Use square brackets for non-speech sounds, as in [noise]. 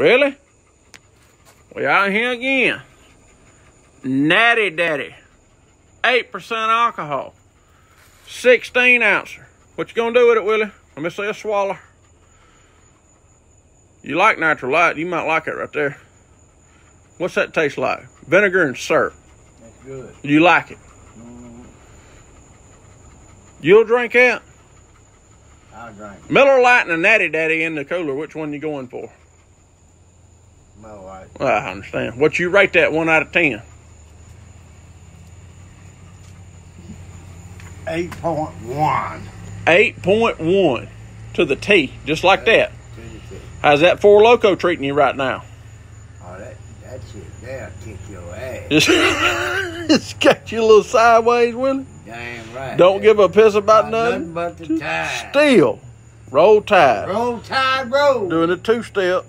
Really? We out here again. Natty Daddy. 8% alcohol. 16 ouncer. What you gonna do with it, Willie? Let me see a swallow. You like natural light, you might like it right there. What's that taste like? Vinegar and syrup. That's good. You like it? Mm, You'll drink it? I'll drink. Miller Lite and a Natty Daddy in the cooler. Which one you going for? Well, I understand. What you rate that one out of ten? Eight point one. Eight point one to the T, just like that. To the tip. How's that Four Loko treating you right now? Oh, that that shit there kick your ass. It's, [laughs] it's got you a little sideways, Willie. Damn right. Don't give a piss about nothing nothing. but the tide. Still, roll tide. Roll tide, roll. Doing a two step.